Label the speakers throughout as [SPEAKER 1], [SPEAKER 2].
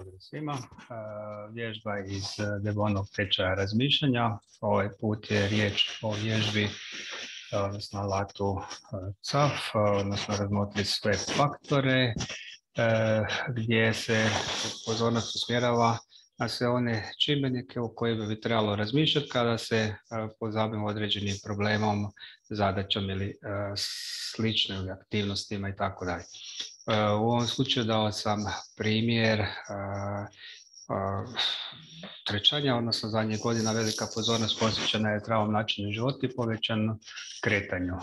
[SPEAKER 1] Pozdrav svima. Vježba iz debonog tečaja razmišljanja. Ovaj put je riječ o vježbi, odnosno alatu CAF, odnosno razmotri sve faktore, gdje se pozornost usmjerava na sve one čimbenike u kojima bi trebalo razmišljati kada se pozabimo određenim problemom, zadaćom ili sličnim aktivnostima i tako dalje. U ovom slučaju dao sam primjer trčanja, odnosno zadnje godina velika pozornost posvećena je travom načinu života i povećanom kretanju.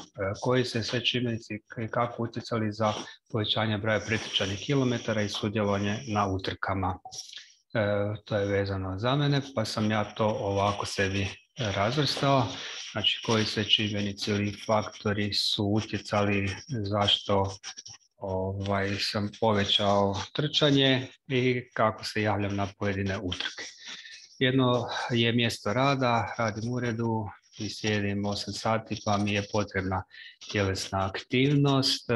[SPEAKER 1] Koji se sve čimbenici kako utjecali za povećanje broja pretrčanih kilometara i sudjelovanje na utrkama. To je vezano za mene, pa sam ja to ovako sebi razvrstao. Znači koji se čimbenici ili faktori su utjecali zašto ovaj, sam povećao trčanje i kako se javljam na pojedine utrke. Jedno je mjesto rada, radim u uredu i sjedim 8 sati pa mi je potrebna tjelesna aktivnost.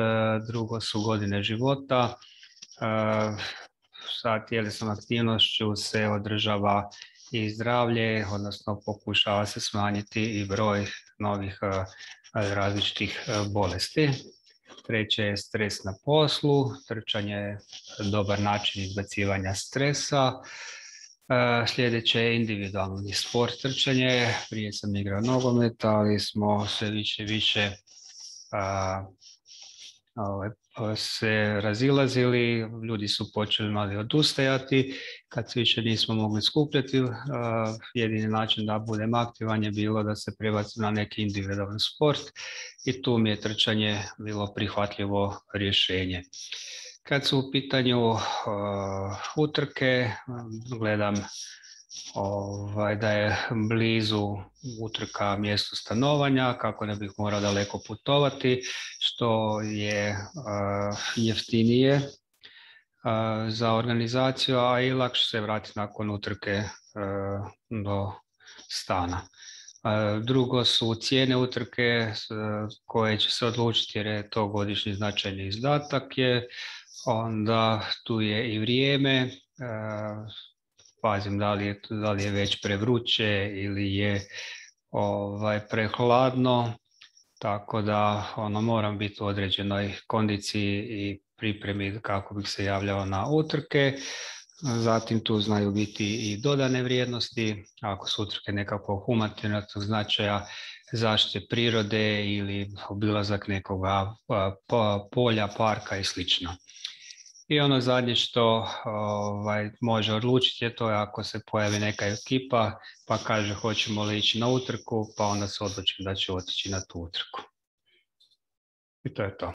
[SPEAKER 1] Drugo su godine života. Sa tjelesnom aktivnošću se održava i zdravlje, odnosno pokušava se smanjiti i broj novih različitih bolesti. Treće je stres na poslu, trčanje je dobar način izbacivanja stresa. Sljedeće je individualni sport trčanje, prije sam igrao nogomet, ali smo sve više više se razilazili, ljudi su počeli mali odustajati, kad se više nismo mogli skupljati, jedini način da budem aktivan je bilo da se prebacim na neki individualni sport i tu mi je trčanje bilo prihvatljivo rješenje. Kad su u pitanju utrke, gledam ovaj, da je blizu utrka mjestu stanovanja, kako ne bih morao daleko putovati, što je uh, jeftinije uh, za organizaciju, a i lakše se vratiti nakon utrke uh, do stana. Drugo su cijene utrke koje će se odlučiti jer je to godišnji značajni izdatak je, onda tu je i vrijeme, pazim da li je, da li je već prevruće ili je ovaj, prehladno, tako da ono, moram biti u određenoj kondiciji i pripremi kako bih se javljao na utrke. Zatim tu znaju biti i dodane vrijednosti, ako su utrke nekako humativnog značaja, zaštite prirode ili obilazak nekoga polja, parka i slično. I ono zadnje što ovaj, može odlučiti je to ako se pojavi neka ekipa pa kaže hoćemo li ići na utrku pa onda se odlučim da će otići na tu utrku. I to je to.